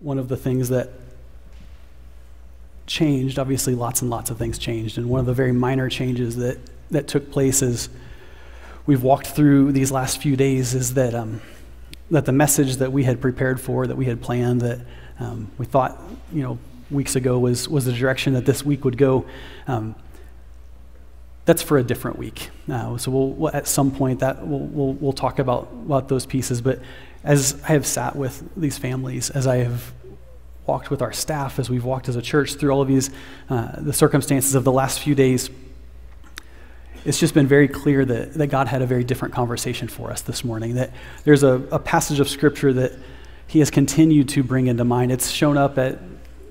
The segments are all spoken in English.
one of the things that changed, obviously, lots and lots of things changed. And one of the very minor changes that, that took place as we've walked through these last few days is that, um, that the message that we had prepared for, that we had planned, that um, we thought, you know, weeks ago was, was the direction that this week would go. Um, that's for a different week. Uh, so we'll, we'll, at some point that we'll, we'll, we'll talk about, about those pieces. But as I have sat with these families, as I have walked with our staff, as we've walked as a church through all of these, uh, the circumstances of the last few days, it's just been very clear that, that God had a very different conversation for us this morning. That there's a, a passage of scripture that He has continued to bring into mind. It's shown up at,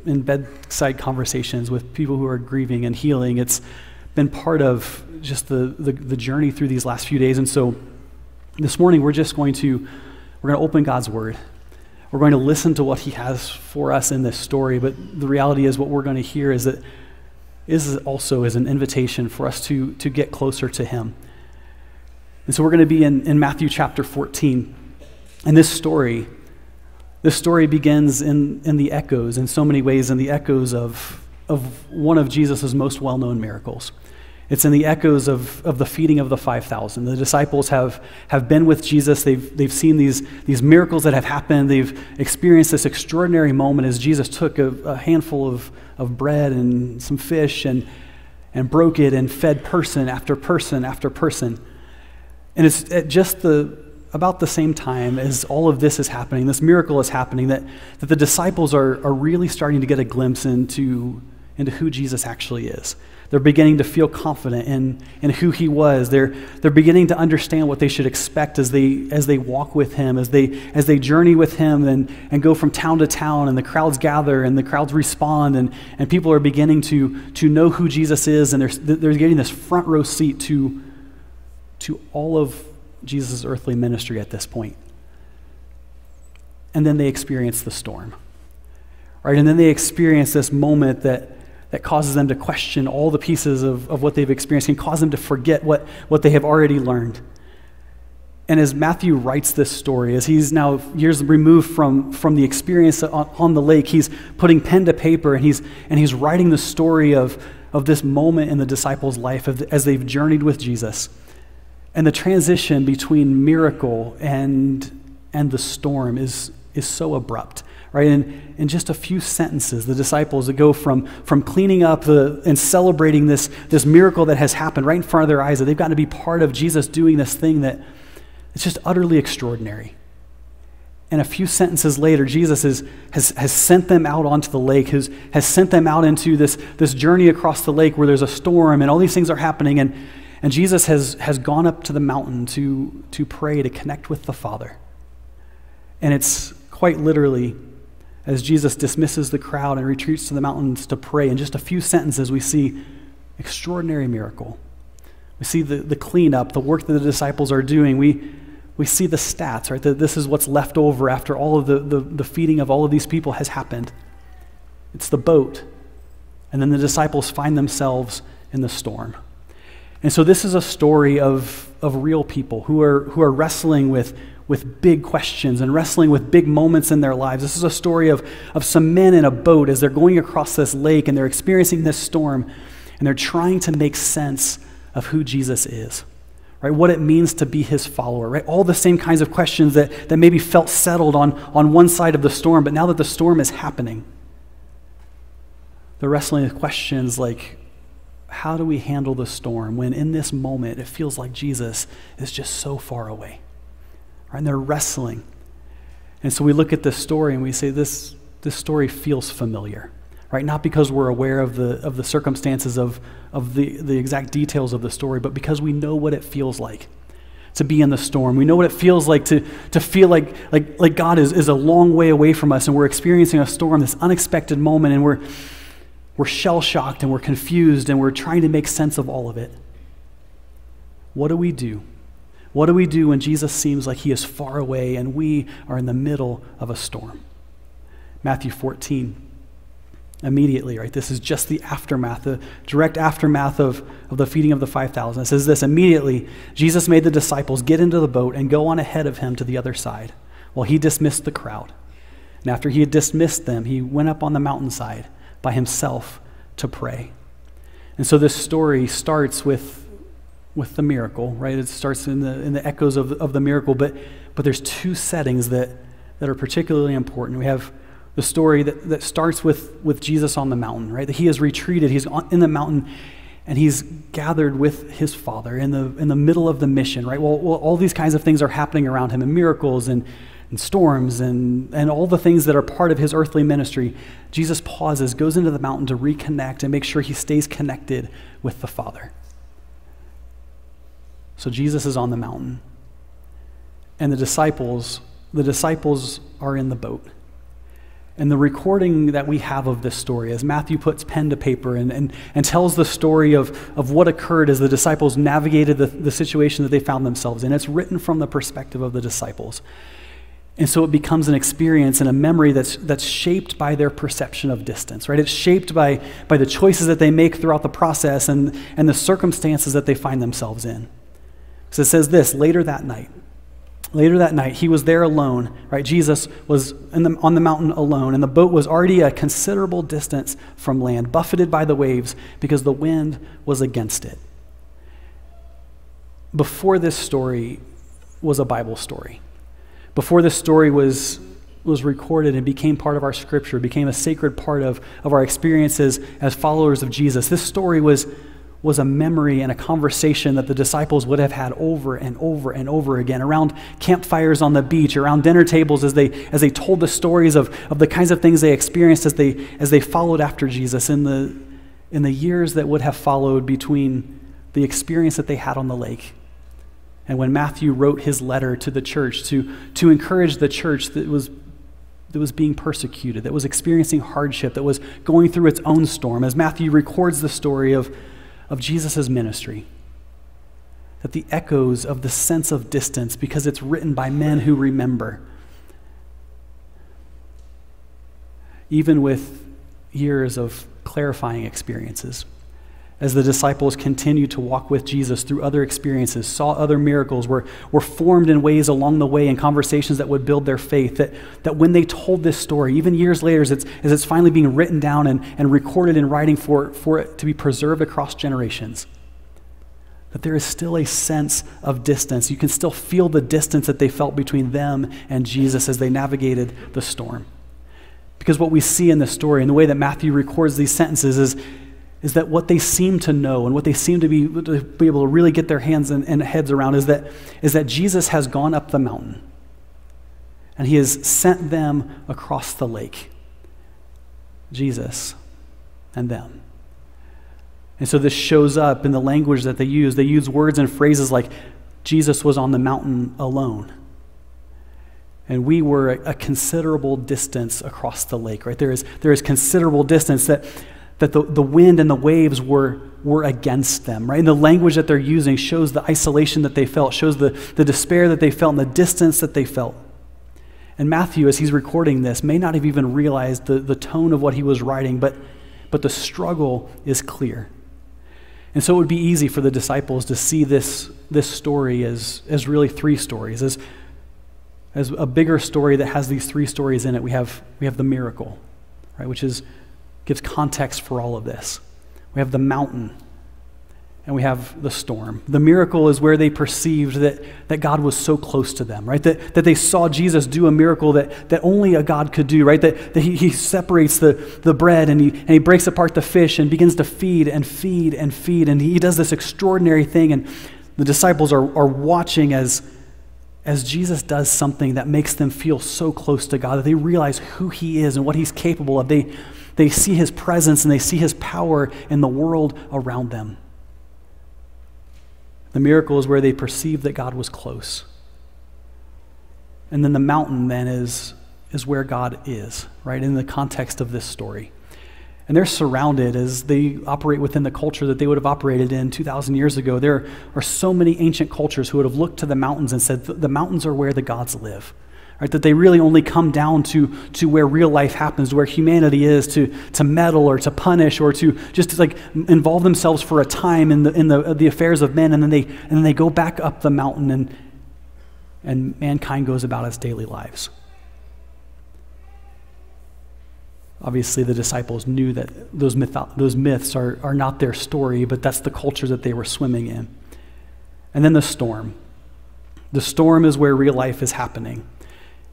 in bedside conversations with people who are grieving and healing. It's been part of just the, the, the journey through these last few days. And so this morning, we're just going to, we're going to open God's Word. We're going to listen to what He has for us in this story. But the reality is, what we're going to hear is that is also is an invitation for us to, to get closer to Him. And so we're going to be in, in Matthew chapter 14. And this story, this story begins in, in the echoes, in so many ways, in the echoes of, of one of Jesus' most well known miracles. It's in the echoes of, of the feeding of the 5,000. The disciples have, have been with Jesus. They've, they've seen these, these miracles that have happened. They've experienced this extraordinary moment as Jesus took a, a handful of, of bread and some fish and, and broke it and fed person after person after person. And it's at just the, about the same time as all of this is happening, this miracle is happening, that, that the disciples are, are really starting to get a glimpse into, into who Jesus actually is. They're beginning to feel confident in, in who he was. They're, they're beginning to understand what they should expect as they, as they walk with him, as they, as they journey with him and, and go from town to town, and the crowds gather and the crowds respond, and, and people are beginning to, to know who Jesus is, and they're, they're getting this front row seat to, to all of Jesus' earthly ministry at this point. And then they experience the storm. Right? And then they experience this moment that that causes them to question all the pieces of, of what they've experienced and cause them to forget what, what they have already learned. And as Matthew writes this story, as he's now years removed from, from the experience on, on, the lake, he's putting pen to paper and he's, and he's writing the story of, of this moment in the disciples' life of, as they've journeyed with Jesus. And the transition between miracle and, and the storm is, is so abrupt right? In, in just a few sentences, the disciples that go from, from cleaning up the, and celebrating this, this miracle that has happened right in front of their eyes, that they've gotten to be part of Jesus doing this thing that it's just utterly extraordinary. And a few sentences later, Jesus is, has, has sent them out onto the lake, has, has sent them out into this, this journey across the lake where there's a storm and all these things are happening. And, and Jesus has, has gone up to the mountain to, to pray, to connect with the Father. And it's quite literally as Jesus dismisses the crowd and retreats to the mountains to pray. In just a few sentences, we see extraordinary miracle. We see the, the cleanup, the work that the disciples are doing. We, we see the stats, right? That this is what's left over after all of the, the, the feeding of all of these people has happened. It's the boat. And then the disciples find themselves in the storm. And so this is a story of, of real people who are, who are wrestling with with big questions and wrestling with big moments in their lives. This is a story of, of some men in a boat as they're going across this lake and they're experiencing this storm and they're trying to make sense of who Jesus is, right? What it means to be his follower, right? All the same kinds of questions that, that maybe felt settled on, on one side of the storm, but now that the storm is happening, they're wrestling with questions like, how do we handle the storm when in this moment it feels like Jesus is just so far away? And they're wrestling. And so we look at this story and we say, this, this story feels familiar. Right? Not because we're aware of the, of the circumstances of, of the, the exact details of the story, but because we know what it feels like to be in the storm. We know what it feels like to, to feel like, like, like God is, is a long way away from us and we're experiencing a storm, this unexpected moment, and we're, we're shell shocked and we're confused and we're trying to make sense of all of it. What do we do what do we do when Jesus seems like he is far away and we are in the middle of a storm? Matthew 14. Immediately, right? This is just the aftermath, the direct aftermath of, of the feeding of the 5,000. It says this Immediately, Jesus made the disciples get into the boat and go on ahead of him to the other side while he dismissed the crowd. And after he had dismissed them, he went up on the mountainside by himself to pray. And so this story starts with, with the miracle, right? It starts in the, in the echoes of, of the miracle, but, but there's two settings that, that are particularly important. We have the story that, that starts with, with Jesus on the mountain, right? That he has retreated, he's on, in the mountain, and he's gathered with his father in the, in the middle of the mission, right? Well, well, all these kinds of things are happening around him, and miracles and, and storms and, and all the things that are part of his earthly ministry. Jesus pauses, goes into the mountain to reconnect and make sure he stays connected with the Father. So Jesus is on the mountain, and the disciples, the disciples are in the boat. And the recording that we have of this story, as Matthew puts pen to paper and, and, and tells the story of, of what occurred as the disciples navigated the, the situation that they found themselves in, it's written from the perspective of the disciples. And so it becomes an experience and a memory that's, that's shaped by their perception of distance, right? It's shaped by, by the choices that they make throughout the process and, and the circumstances that they find themselves in. So it says this later that night. Later that night, he was there alone, right? Jesus was the, on the mountain alone, and the boat was already a considerable distance from land, buffeted by the waves because the wind was against it. Before this story was a Bible story. Before this story was, was recorded and became part of our scripture, became a sacred part of, of our experiences as followers of Jesus, this story was was a memory and a conversation that the disciples would have had over and over and over again around campfires on the beach, around dinner tables as they, as they told the stories of, of the kinds of things they experienced as they, as they followed after Jesus in the, in the years that would have followed between the experience that they had on the lake and when Matthew wrote his letter to the church to, to encourage the church that was that was being persecuted, that was experiencing hardship, that was going through its own storm, as Matthew records the story of of Jesus' ministry. That the echoes of the sense of distance, because it's written by men who remember, even with years of clarifying experiences, as the disciples continued to walk with Jesus through other experiences, saw other miracles, were, were formed in ways along the way in conversations that would build their faith. That, that when they told this story, even years later, as it's, as it's finally being written down and, and recorded in writing for, for it to be preserved across generations, that there is still a sense of distance. You can still feel the distance that they felt between them and Jesus as they navigated the storm. Because what we see in this story and the way that Matthew records these sentences is is that what they seem to know and what they seem to be, to be able to really get their hands and, and heads around is that, is that Jesus has gone up the mountain and he has sent them across the lake. Jesus and them. And so this shows up in the language that they use. They use words and phrases like, Jesus was on the mountain alone. And we were a, considerable distance across the lake, right? There is, there is considerable distance that that the, the wind and the waves were, were against them, right? And the language that they're using shows the isolation that they felt, shows the, the despair that they felt, and the distance that they felt. And Matthew, as he's recording this, may not have even realized the, the tone of what he was writing, but, but the struggle is clear. And so it would be easy for the disciples to see this, this story as, as really three stories, as, as a bigger story that has these three stories in it. We have, we have the miracle, right, which is gives context for all of this. We have the mountain and we have the storm. The miracle is where they perceived that, that God was so close to them, right? That, that they saw Jesus do a miracle that, that only a God could do, right? That, that he, he separates the, the bread and he, and he breaks apart the fish and begins to feed and feed and feed. And he does this extraordinary thing. And the disciples are, are watching as, as Jesus does something that makes them feel so close to God that they realize who he is and what he's capable of. They, they see his presence and they see his power in the world around them. The miracle is where they perceive that God was close. And then the mountain then is, is where God is, right, in the context of this story. And they're surrounded as they operate within the culture that they would have operated in 2,000 years ago. There are so many ancient cultures who would have looked to the mountains and said, The mountains are where the gods live. Right, that they really only come down to, to where real life happens, where humanity is, to, to meddle or to punish or to just to like involve themselves for a time in, the, in the, the affairs of men, and then, they, and then they go back up the mountain and, and mankind goes about its daily lives. Obviously, the disciples knew that those, myth- those myths are, are not their story, but that's the culture that they were swimming in. And then the storm. The storm is where real life is happening,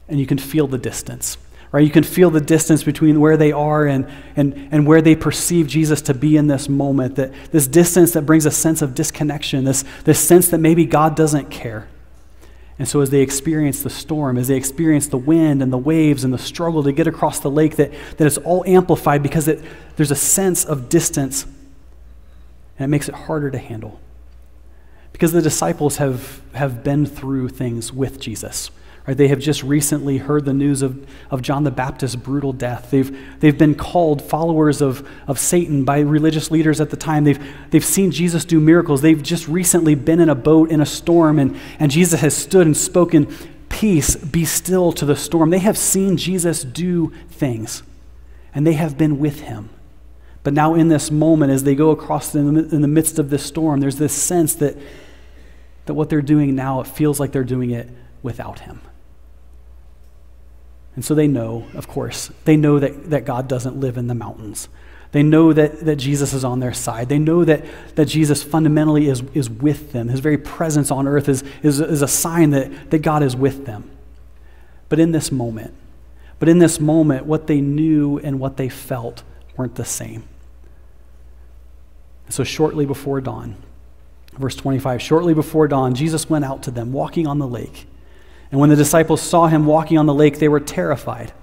and you can feel the distance. Right? You can feel the distance between where they are and, and, and where they perceive Jesus to be in this moment. That this distance that brings a sense of disconnection, this, this sense that maybe God doesn't care. And so, as they experience the storm, as they experience the wind and the waves and the struggle to get across the lake, that, that it's all amplified because it, there's a sense of distance and it makes it harder to handle. Because the disciples have, have been through things with Jesus. Right? They have just recently heard the news of, of John the Baptist's brutal death. They've, they've been called followers of, of Satan by religious leaders at the time. They've, they've seen Jesus do miracles. They've just recently been in a boat in a storm, and, and Jesus has stood and spoken, Peace, be still to the storm. They have seen Jesus do things, and they have been with him. But now, in this moment, as they go across in the, in the midst of this storm, there's this sense that, that what they're doing now, it feels like they're doing it without him. And so they know, of course, they know that, that God doesn't live in the mountains. They know that, that Jesus is on their side. They know that, that Jesus fundamentally is, is with them. His very presence on earth is, is, is a sign that, that God is with them. But in this moment, but in this moment, what they knew and what they felt weren't the same. So shortly before dawn, verse 25, shortly before dawn, Jesus went out to them, walking on the lake. And when the disciples saw him walking on the lake, they were terrified.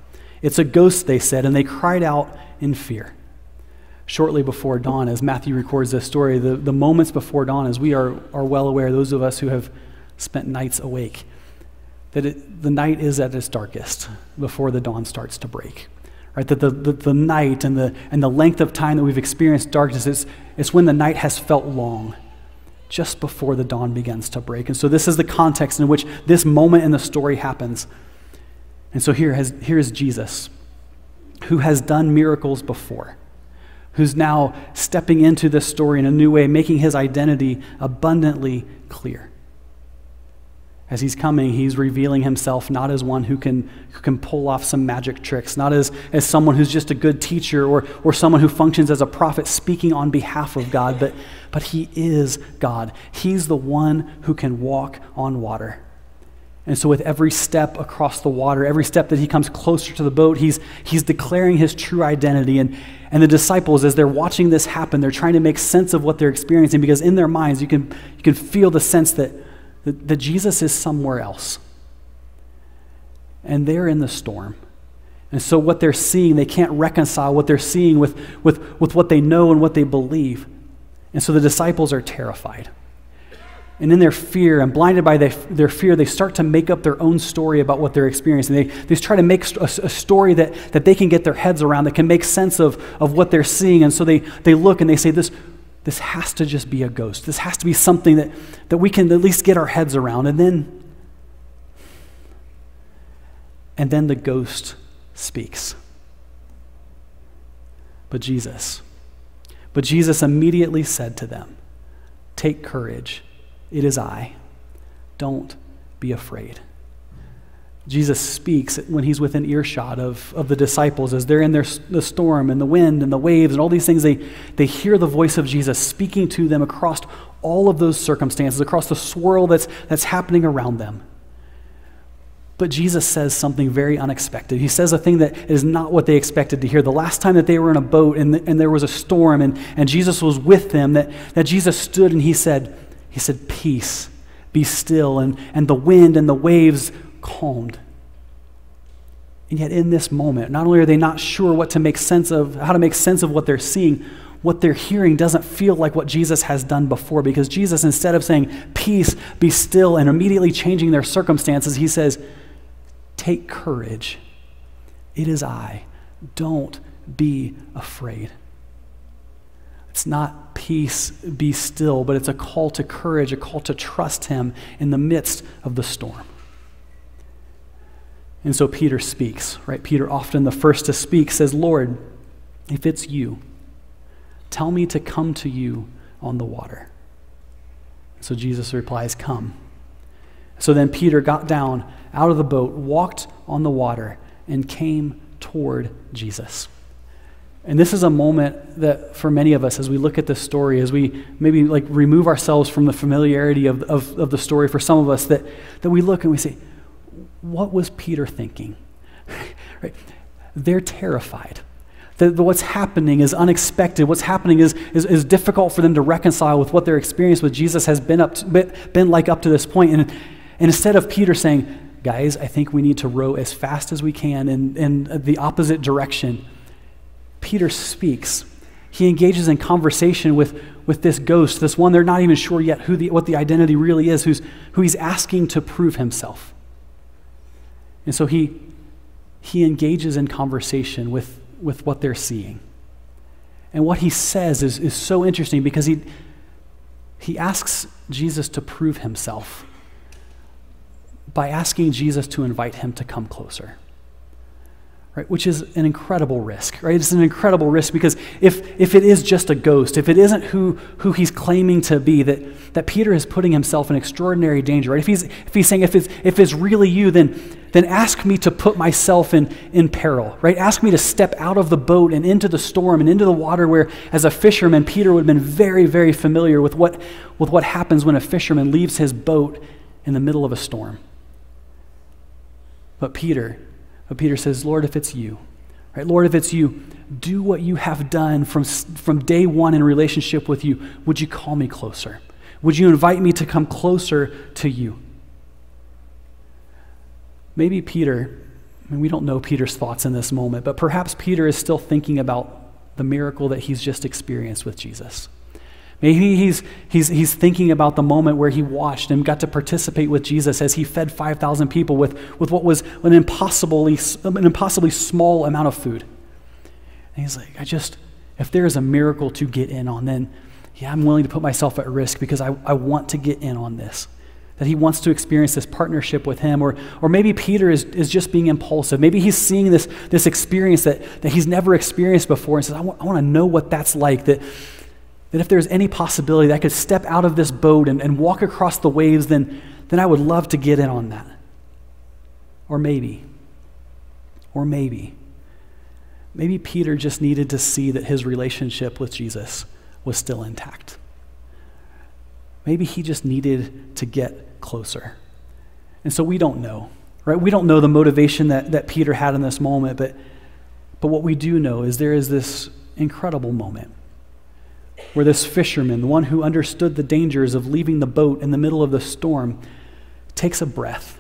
It's a ghost, they said, and they cried out in fear. Shortly before dawn, as Matthew records this story, the, the moments before dawn, as we are, are well aware, those of us who have spent nights awake, that it, the night is at its darkest before the dawn starts to break. Right? That the, the, the night and the, and the length of time that we've experienced darkness is it's when the night has felt long just before the dawn begins to break. And so, this is the context in which this moment in the story happens. And so, here, has, here is Jesus, who has done miracles before, who's now stepping into this story in a new way, making his identity abundantly clear. As he's coming, he's revealing himself not as one who can, who can pull off some magic tricks, not as, as someone who's just a good teacher or, or someone who functions as a prophet speaking on behalf of God, but, but he is God. He's the one who can walk on water. And so, with every step across the water, every step that he comes closer to the boat, he's, he's declaring his true identity. And, and the disciples, as they're watching this happen, they're trying to make sense of what they're experiencing because in their minds, you can, you can feel the sense that that, that Jesus is somewhere else. And they're in the storm. And so, what they're seeing, they can't reconcile what they're seeing with, with, with what they know and what they believe. And so, the disciples are terrified. And in their fear and blinded by their, their fear, they start to make up their own story about what they're experiencing. They, they try to make a, a, story that, that they can get their heads around, that can make sense of, of what they're seeing. And so they, they look and they say, this, this has to just be a ghost. This has to be something that, that we can at least get our heads around. And then, and then the ghost speaks. But Jesus, but Jesus immediately said to them, Take courage. It is I. Don't be afraid. Jesus speaks when he's within earshot of, of the disciples as they're in their, the storm and the wind and the waves and all these things. They, they hear the voice of Jesus speaking to them across all of those circumstances, across the swirl that's, that's happening around them. But Jesus says something very unexpected. He says a thing that is not what they expected to hear. The last time that they were in a boat and, and there was a storm and, and Jesus was with them, that, that Jesus stood and he said, he said, Peace, be still. And, and the wind and the waves calmed. And yet, in this moment, not only are they not sure what to make sense of, how to make sense of what they're seeing, what they're hearing doesn't feel like what Jesus has done before. Because Jesus, instead of saying, Peace, be still, and immediately changing their circumstances, he says, Take courage. It is I. Don't be afraid. It's not peace, be still, but it's a call to courage, a call to trust him in the midst of the storm. And so Peter speaks, right? Peter, often the first to speak, says, Lord, if it's you, tell me to come to you on the water. So Jesus replies, Come. So then Peter got down out of the boat, walked on the water, and came toward Jesus. And this is a moment that, for many of us, as we look at this story, as we maybe like remove ourselves from the familiarity of, of, of the story, for some of us, that, that we look and we say, what was Peter thinking? right? They're terrified. The, the, what's happening is unexpected. What's happening is, is, is, difficult for them to reconcile with what their experience with Jesus has been, up to, been like up to this point. And, and instead of Peter saying, guys, I think we need to row as fast as we can in, in the opposite direction, Peter speaks. He engages in conversation with, with this ghost, this one they're not even sure yet who the, what the identity really is, who's, who he's asking to prove himself. And so he, he engages in conversation with, with what they're seeing. And what he says is, is so interesting because he, he asks Jesus to prove himself by asking Jesus to invite him to come closer right? Which is an incredible risk, right? It's an incredible risk because if, if it is just a ghost, if it isn't who, who he's claiming to be, that, that Peter is putting himself in extraordinary danger, right? If he's, if he's saying, if it's, if it's really you, then, then ask me to put myself in, in peril, right? Ask me to step out of the boat and into the storm and into the water where, as a fisherman, Peter would have been very, very familiar with what, with what happens when a fisherman leaves his boat in the middle of a storm. But Peter, but Peter says, Lord, if it's you, right? Lord, if it's you, do what you have done from, from day one in relationship with you. Would you call me closer? Would you invite me to come closer to you? Maybe Peter, I mean, we don't know Peter's thoughts in this moment, but perhaps Peter is still thinking about the miracle that he's just experienced with Jesus. Maybe he's, he's, he's thinking about the moment where he watched and got to participate with Jesus as he fed 5,000 people with, with what was an impossibly, an impossibly small amount of food. And he's like, I just, if there is a miracle to get in on, then yeah, I'm willing to put myself at risk because I, I want to get in on this. That he wants to experience this partnership with him. Or, or maybe Peter is, is just being impulsive. Maybe he's seeing this, this experience that, that he's never experienced before and says, I want, I want to know what that's like. That, that if there's any possibility that I could step out of this boat and, and walk across the waves, then, then I would love to get in on that. Or maybe, or maybe, maybe Peter just needed to see that his relationship with Jesus was still intact. Maybe he just needed to get closer. And so we don't know, right? We don't know the motivation that, that Peter had in this moment, but, but what we do know is there is this incredible moment where this fisherman, the one who understood the dangers of leaving the boat in the middle of the storm, takes a breath,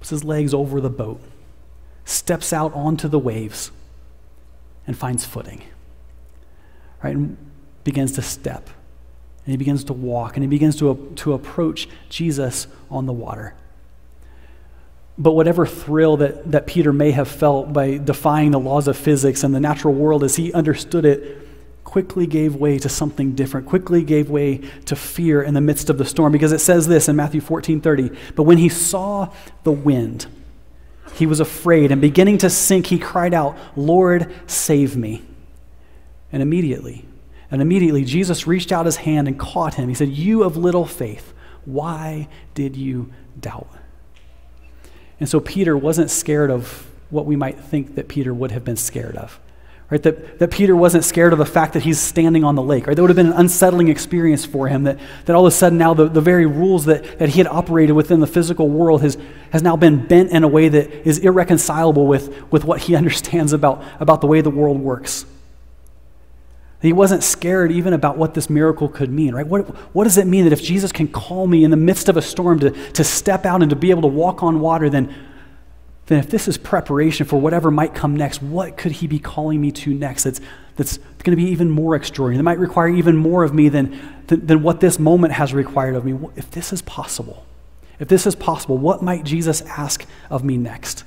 puts his legs over the boat, steps out onto the waves, and finds footing. Right? And begins to step. And he begins to walk. And he begins to, to approach Jesus on the water. But whatever thrill that, that Peter may have felt by defying the laws of physics and the natural world as he understood it, quickly gave way to something different, quickly gave way to fear in the midst of the storm. Because it says this in Matthew 14 30. But when he saw the wind, he was afraid, and beginning to sink, he cried out, Lord, save me. And immediately, and immediately Jesus reached out his hand and caught him. He said, You of little faith, why did you doubt? And so Peter wasn't scared of what we might think that Peter would have been scared of. Right? That, that Peter wasn't scared of the fact that he's standing on the lake. Right? That would have been an unsettling experience for him. That, that all of a sudden now the, the very rules that, that he had operated within the physical world has, has now been bent in a way that is irreconcilable with, with what he understands about, about the way the world works. He wasn't scared even about what this miracle could mean, right? What, what does it mean that if Jesus can call me in the midst of a storm to, to step out and to be able to walk on water, then then if this is preparation for whatever might come next, what could he be calling me to next that's, that's going to be even more extraordinary, that might require even more of me than, than, than what this moment has required of me? If this is possible, if this is possible, what might Jesus ask of me next?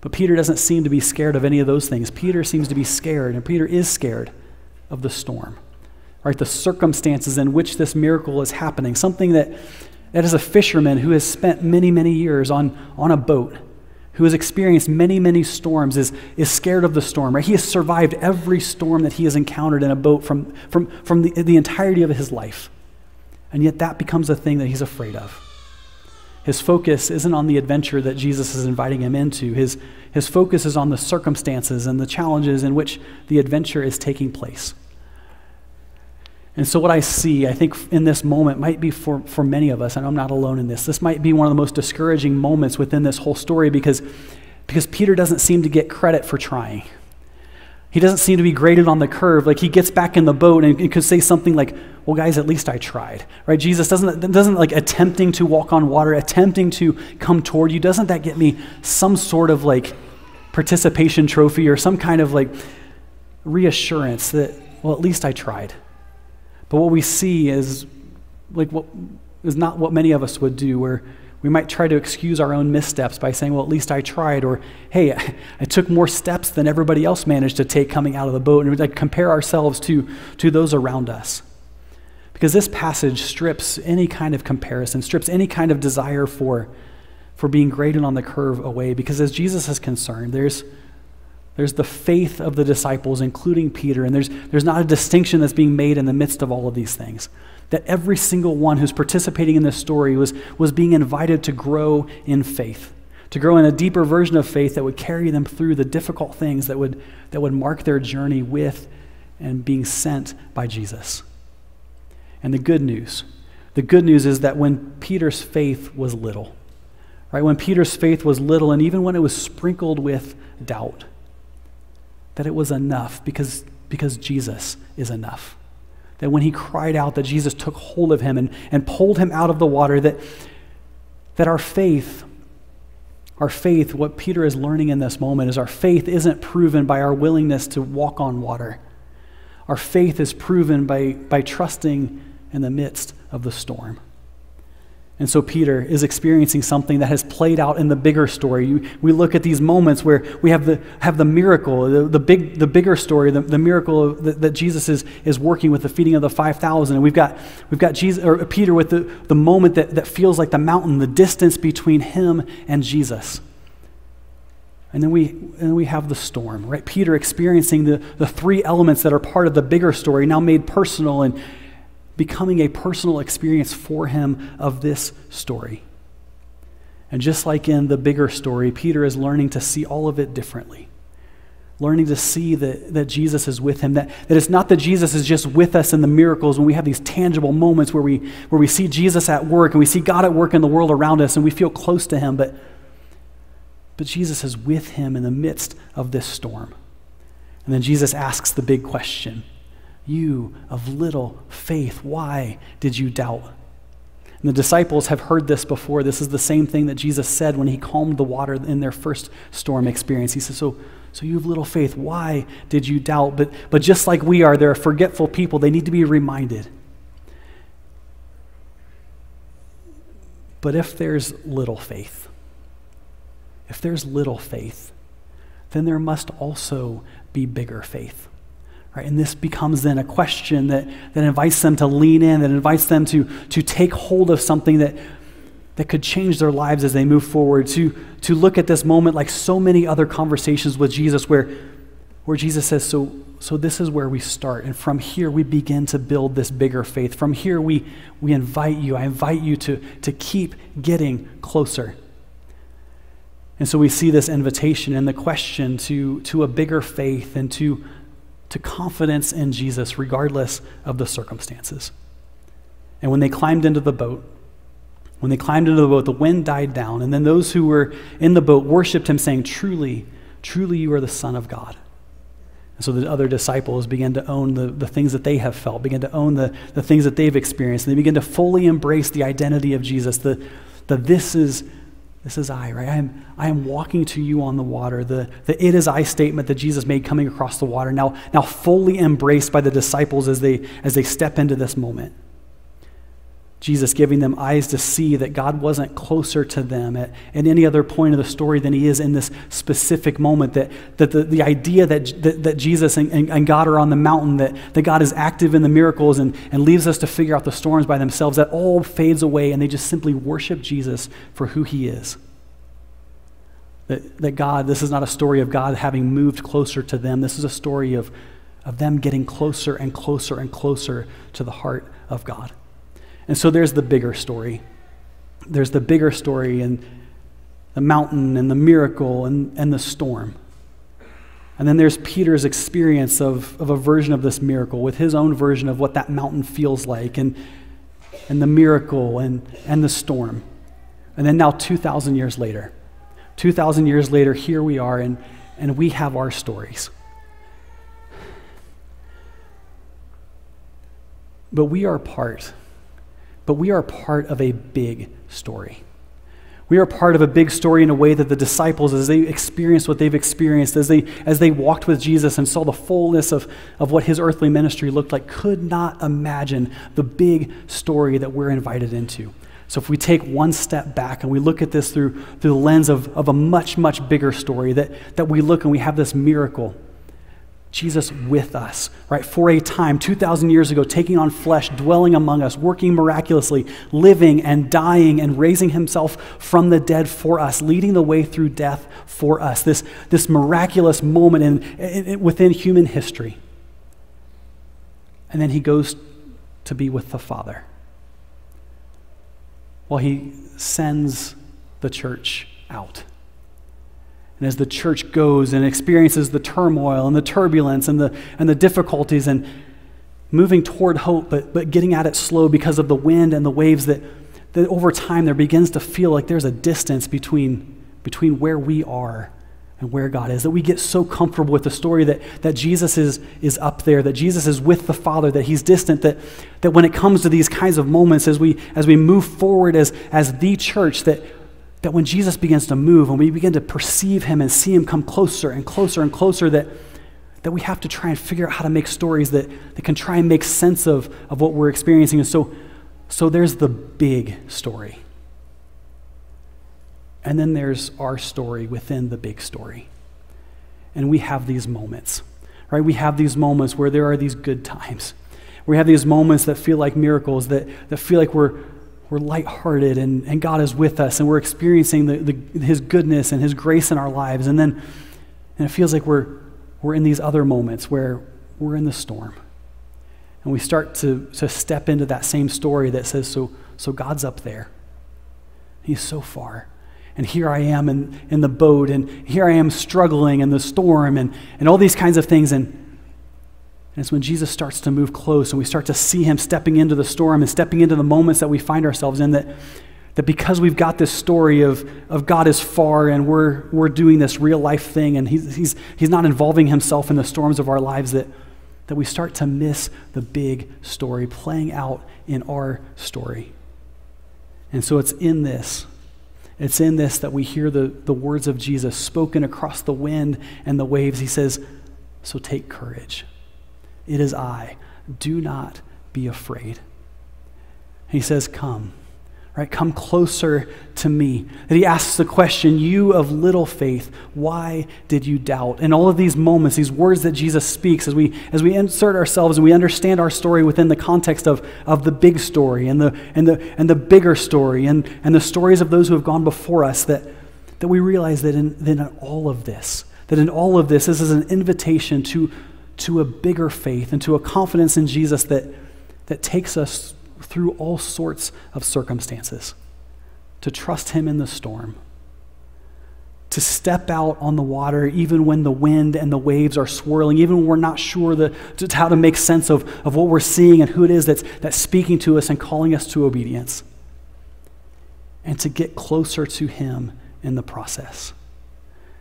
But Peter doesn't seem to be scared of any of those things. Peter seems to be scared, and Peter is scared of the storm, right? The circumstances in which this miracle is happening. Something that, that is a fisherman who has spent many, many years on, on a boat who has experienced many, many storms, is, is scared of the storm, right? He has survived every storm that he has encountered in a boat from, from, from the, the entirety of his life. And yet that becomes a thing that he's afraid of. His focus isn't on the adventure that Jesus is inviting him into. His, his focus is on the circumstances and the challenges in which the adventure is taking place. And so, what I see, I think, in this moment might be for, for many of us, and I'm not alone in this, this might be one of the most discouraging moments within this whole story because, because Peter doesn't seem to get credit for trying. He doesn't seem to be graded on the curve. Like he gets back in the boat and, and could say something like, well, guys, at least I tried, right? Jesus doesn't, doesn't like attempting to walk on water, attempting to come toward you, doesn't that get me some sort of like participation trophy or some kind of like reassurance that, well, at least I tried? But what we see is like what is not what many of us would do, where we might try to excuse our own missteps by saying, well, at least I tried, or hey, I took more steps than everybody else managed to take coming out of the boat, and we like compare ourselves to, to those around us. Because this passage strips any kind of comparison, strips any kind of desire for, for being graded on the curve away. Because as Jesus is concerned, there's there's the faith of the disciples, including Peter, and there's, there's not a distinction that's being made in the midst of all of these things. That every single one who's participating in this story was, was being invited to grow in faith, to grow in a deeper version of faith that would carry them through the difficult things that would, that would mark their journey with and being sent by Jesus. And the good news the good news is that when Peter's faith was little, right, when Peter's faith was little, and even when it was sprinkled with doubt, that it was enough because, because Jesus is enough. That when he cried out, that Jesus took hold of him and, and pulled him out of the water, that, that our faith, our faith, what Peter is learning in this moment is our faith isn't proven by our willingness to walk on water. Our faith is proven by, by trusting in the midst of the storm. And so Peter is experiencing something that has played out in the bigger story. We look at these moments where we have the, have the miracle, the, the, big, the bigger story, the, the miracle that, that, Jesus is, is working with the feeding of the 5,000. And we've got, we've got Jesus, or Peter with the, the moment that, that feels like the mountain, the distance between him and Jesus. And then we, and then we have the storm, right? Peter experiencing the, the three elements that are part of the bigger story, now made personal and, becoming a personal experience for him of this story. And just like in the bigger story, Peter is learning to see all of it differently. Learning to see that, that Jesus is with him, that, that it's not that Jesus is just with us in the miracles when we have these tangible moments where we, where we see Jesus at work and we see God at work in the world around us and we feel close to him, but, but Jesus is with him in the midst of this storm. And then Jesus asks the big question you of little faith, why did you doubt? And the disciples have heard this before. This is the same thing that Jesus said when he calmed the water in their first storm experience. He says, So, so you have little faith. Why did you doubt? But, but just like we are, they're forgetful people. They need to be reminded. But if there's little faith, if there's little faith, then there must also be bigger faith. Right? And this becomes then a question that, that invites them to lean in, that invites them to, to take hold of something that, that could change their lives as they move forward, to, to look at this moment like so many other conversations with Jesus where, where Jesus says, so, so this is where we start. And from here, we begin to build this bigger faith. From here, we, we invite you, I invite you to, to keep getting closer. And so we see this invitation and the question to, to a bigger faith and to to confidence in Jesus regardless of the circumstances. And when they climbed into the boat, when they climbed into the boat, the wind died down, and then those who were in the boat worshiped him, saying, Truly, truly, you are the Son of God. And so the other disciples began to own the, the things that they have felt, begin to own the, the things that they've experienced. And they begin to fully embrace the identity of Jesus, the, the this is this is I, right? I am, I am walking to you on the water. The, the it is I statement that Jesus made coming across the water, now, now fully embraced by the disciples as they, as they step into this moment. Jesus giving them eyes to see that God wasn't closer to them at, at any other point of the story than he is in this specific moment. That, that the, the idea that, that, that Jesus and, and, and, God are on the mountain, that, that God is active in the miracles and, and leaves us to figure out the storms by themselves, that all fades away and they just simply worship Jesus for who he is. That, that God, this is not a story of God having moved closer to them. This is a story of, of them getting closer and closer and closer to the heart of God. And so there's the bigger story. there's the bigger story and the mountain and the miracle and, and the storm. And then there's Peter's experience of, of a version of this miracle with his own version of what that mountain feels like and, and the miracle and, and the storm. And then now, 2,000 years later, 2,000 years later, here we are, and, and we have our stories. But we are part, but we are part of a big story. We are part of a big story in a way that the disciples, as they experienced what they've experienced, as they, as they walked with Jesus and saw the fullness of, of what his earthly ministry looked like, could not imagine the big story that we're invited into. So if we take one step back and we look at this through, through the lens of, of a much, much bigger story, that, that we look and we have this miracle Jesus with us, right? For a time, 2,000 years ago, taking on flesh, dwelling among us, working miraculously, living and dying and raising himself from the dead for us, leading the way through death for us. This, this miraculous moment in, in, within human history. And then he goes to be with the Father. While he sends the church out. And as the church goes and experiences the turmoil and the turbulence and the, and the difficulties and moving toward hope, but, but getting at it slow because of the wind and the waves, that, that over time there begins to feel like there's a distance between, between where we are and where God is. That we get so comfortable with the story that, that Jesus is, is up there, that Jesus is with the Father, that he's distant, that, that when it comes to these kinds of moments, as we, as we move forward as, as the church, that that when Jesus begins to move and we begin to perceive him and see him come closer and closer and closer, that, that we have to try and figure out how to make stories that, that can try and make sense of, of what we're experiencing. And so, so there's the big story. And then there's our story within the big story. And we have these moments, right? We have these moments where there are these good times. We have these moments that feel like miracles, that, that feel like we're, we're lighthearted and, and God is with us and we're experiencing the, the, His goodness and His grace in our lives. And then and it feels like we're, we're in these other moments where we're in the storm. And we start to, to step into that same story that says, so, so God's up there. He's so far. And here I am in, in the boat, and here I am struggling in the storm, and, and all these kinds of things. And, and it's when Jesus starts to move close and we start to see him stepping into the storm and stepping into the moments that we find ourselves in that, that because we've got this story of, of God is far and we're, we're doing this real life thing and he's, he's, he's not involving himself in the storms of our lives, that, that we start to miss the big story playing out in our story. And so it's in this. It's in this that we hear the, the words of Jesus spoken across the wind and the waves. He says, So take courage. It is I. Do not be afraid. He says, Come. Right? Come closer to me. That he asks the question, You of little faith, why did you doubt? And all of these moments, these words that Jesus speaks, as we, as we insert ourselves and we understand our story within the context of, of the big story and the, and, the, and the bigger story and, and the stories of those who have gone before us, that, that we realize that in, that in all of this, that in all of this, this is an invitation to to a bigger faith and to a confidence in Jesus that, that takes us through all sorts of circumstances, to trust Him in the storm, to step out on the water even when the wind and the waves are swirling, even when we're not sure the, how to make sense of, of what we're seeing and who it is that's, that's speaking to us and calling us to obedience, and to get closer to Him in the process.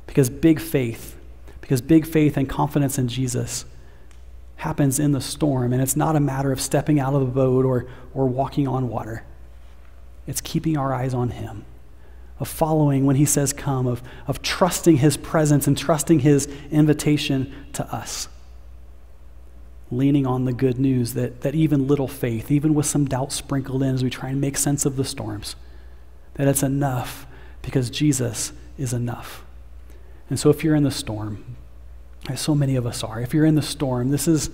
Because big faith because big faith and confidence in Jesus happens in the storm, and it's not a matter of stepping out of the boat or, or walking on water. It's keeping our eyes on Him, of following when He says come, of, of trusting His presence and trusting His invitation to us. Leaning on the good news that, that even little faith, even with some doubt sprinkled in as we try and make sense of the storms, that it's enough because Jesus is enough. And so if you're in the storm, as so many of us are. If you're in the storm, this is,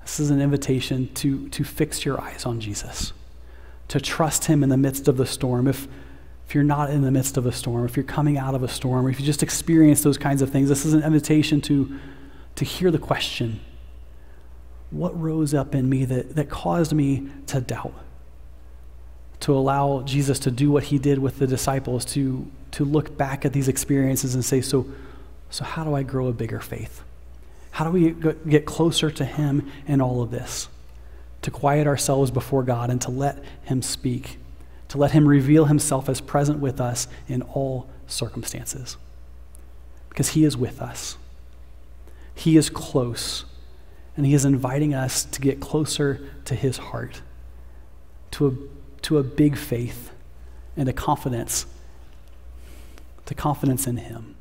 this is an invitation to, to fix your eyes on Jesus, to trust Him in the midst of the storm. If, if you're not in the midst of a storm, if you're coming out of a storm, or if you just experience those kinds of things, this is an invitation to, to hear the question what rose up in me that, that caused me to doubt? to allow Jesus to do what he did with the disciples, to, to look back at these experiences and say, so, so how do I grow a bigger faith? How do we get closer to him in all of this? To quiet ourselves before God and to let him speak, to let him reveal himself as present with us in all circumstances. Because he is with us, he is close, and he is inviting us to get closer to his heart, to a to a big faith and a confidence, to confidence in Him.